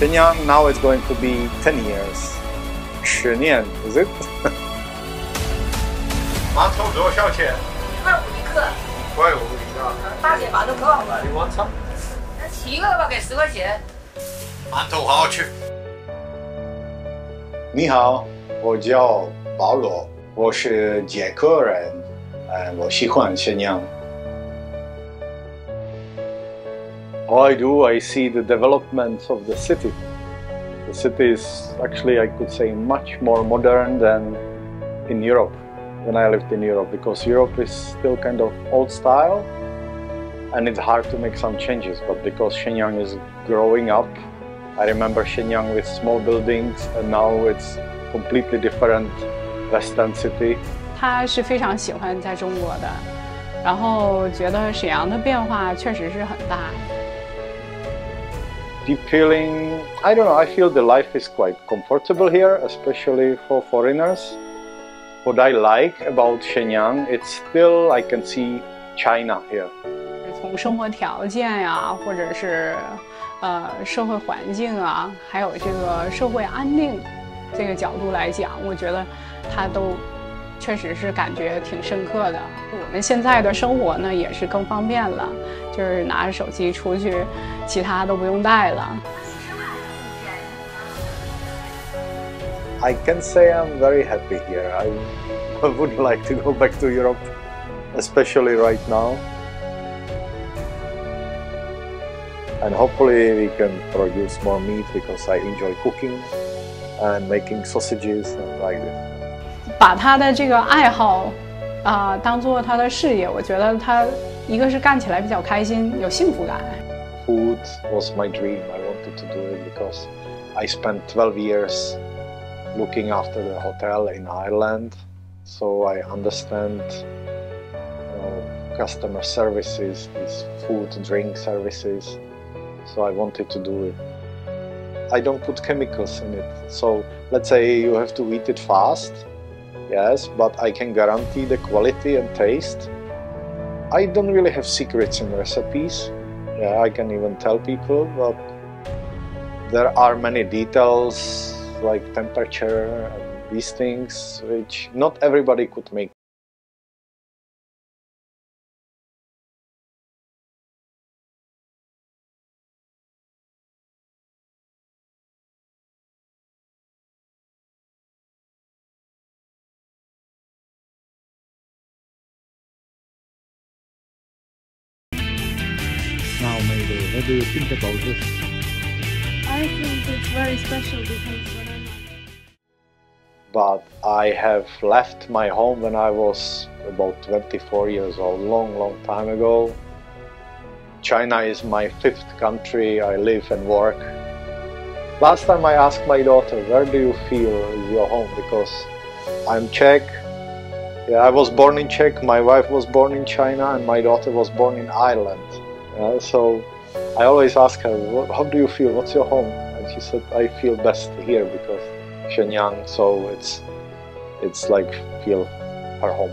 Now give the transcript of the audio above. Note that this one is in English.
Shenyang now it's going to be 10 years. 十年 is it? 馒头多少钱？一块五一克，一块五一个。大姐馒头可好了，你 want some？那七个吧，给十块钱。馒头好好吃。你好，我叫保罗，我是捷克人，呃，我喜欢沈阳。All I do, I see the development of the city. The city is actually, I could say, much more modern than in Europe when I lived in Europe because Europe is still kind of old style and it's hard to make some changes. But because Shenyang is growing up, I remember Shenyang with small buildings and now it's completely different Western city. 他是非常喜欢在中国的，然后觉得沈阳的变化确实是很大。 deep feeling. I don't know, I feel the life is quite comfortable here, especially for foreigners. What I like about Shenyang, it's still I can see China here. 从生活条件呀，或者是呃社会环境啊，还有这个社会安定这个角度来讲，我觉得他都 确实是感觉挺深刻的。我们现在的生活呢，也是更方便了，就是拿着手机出去，其他都不用带了。I can say I'm very happy here. I would like to go back to Europe, especially right now. And hopefully we can produce more meat because I enjoy cooking and making sausages and like this. 把他的这个爱好啊、当做他的事业，我觉得他一个是干起来比较开心，有幸福感。 Food was my dream. I wanted to do it because I spent 12 years looking after the hotel in Ireland, so I understand you know, customer services, these food, drink services. So I wanted to do it. I don't put chemicals in it. So let's say you have to eat it fast, yes, but I can guarantee the quality and taste. I don't really have secrets in recipes. Yeah, I can even tell people, but there are many details like temperature and these things which not everybody could make. Now, maybe, what do you think about this? I think it's very special because when I'm But I have left my home when I was about 24 years old, long, long time ago. China is my fifth country I live and work. Last time I asked my daughter, where do you feel is your home? Because I'm Czech. Yeah, I was born in Czech, my wife was born in China, and my daughter was born in Ireland. Yeah, so I always ask her, "What- how do you feel? What's your home? And she said, I feel best here because Shenyang, so it's it's like feel her home.